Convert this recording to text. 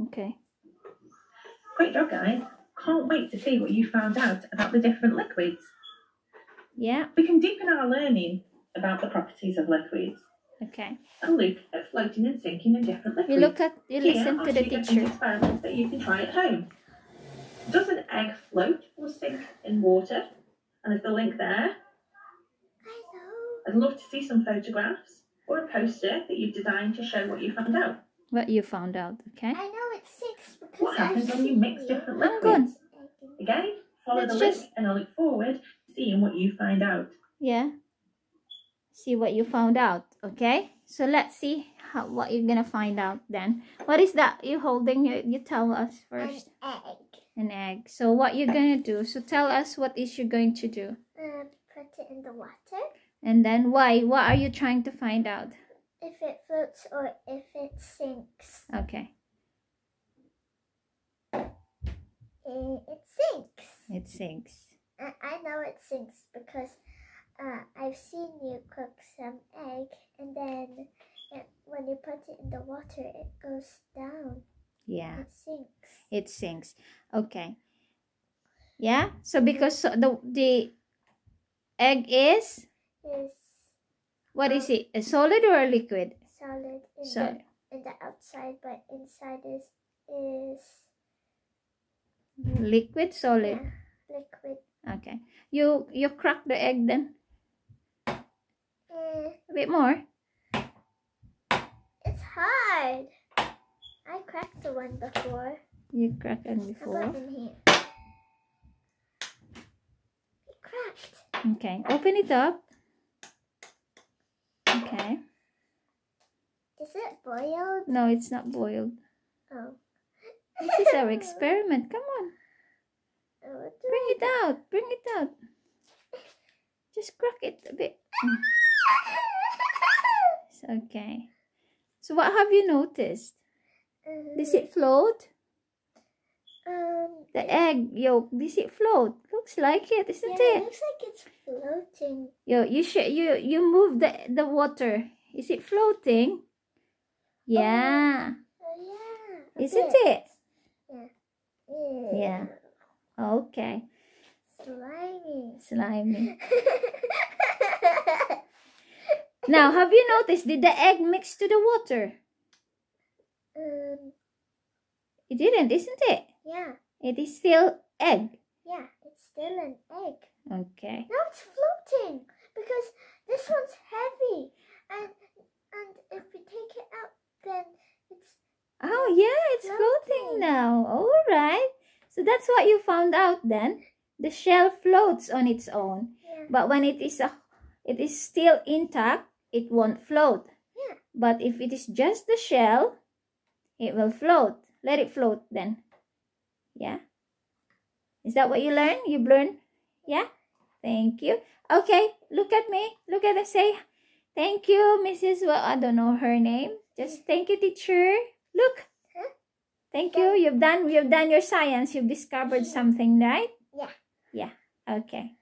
Okay. Great job, guys. Can't wait to see what you found out about the different liquids. Yeah. We can deepen our learning about the properties of liquids Okay. and look at floating and sinking in different liquids. You look at, you Here listen to the two different teacher. experiments that you can try at home. Does an egg float or sink in water? And there's the link there? I know. I'd love to see some photographs or a poster that you've designed to show what you found out. What you found out, okay? I know it's six because What happens I've when you mix different good. liquids? Again, follow Let's the link just- and I look forward to seeing what you find out. Yeah. See what you found out, okay? So let's see how what you're gonna find out then. What is that you're holding? You, you tell us first. An first. egg. An egg. So what you're gonna do? So tell us what is you're going to do, Um, put it in the water. and then why? What are you trying to find out? If it floats or if it sinks. Okay, Eh, It sinks. it sinks. I, I know it sinks because uh, I've seen you cook some egg and then it, when you put it in the water, it goes down. Yeah, It sinks. it sinks. Okay. Yeah. So because the the egg is Is what is it? A solid or a liquid? solid in So the in the outside, but inside is is liquid, solid. yeah, liquid. Okay. You you crack the egg then Eh, a bit more. it's hard. I cracked the one before. You crack it How before. about in here? It cracked. Okay. Open it up. Okay. Is it boiled? No, it's not boiled. Oh. This is our experiment. Come on. Oh, Bring it out. Bring it out. Just crack it a bit. It's okay. So what have you noticed? Does it float? Um, The egg yolk, does it float? Looks like it, isn't yeah, it? looks like it's floating. Yo, you should you you move the the water. Is it floating? Yeah. Oh yeah. Isn't it? Yeah. Yeah. Okay. Slimy. Slimy. Now, have you noticed did the egg mix to the water? um. It didn't, isn't it? Yeah. It is still egg. Yeah. It's still an egg. Okay. Now it's floating because this one's heavy, and and if we take it out, then it's Oh, yeah, it's floating Floating. now. All right. So that's what you found out then. The shell floats on its own. yeah. But when it is a, it is still intact, it won't float. Yeah. But if it is just the shell, it will float. Let it float then. Yeah. Is that what you learn? You learn? Yeah. Thank you. Okay. Look at me. Look at the say. Thank you, Mrs. Well, I don't know her name. Just thank you, teacher. Look. Thank you. You've done. You've done your science. You've discovered something, right? Yeah. Yeah. Okay.